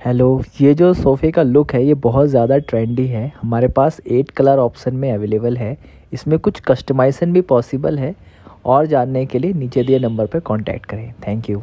Hello ये जो सोफ़े का लुक है, ये बहुत ज़्यादा ट्रेंडी है। हमारे पास एट कलर ऑप्शन में अवेलेबल है। इसमें कुछ कस्टमाइजेशन भी पॉसिबल है। और जानने के लिए नीचे दिए नंबर पर कांटेक्ट करें। Thank you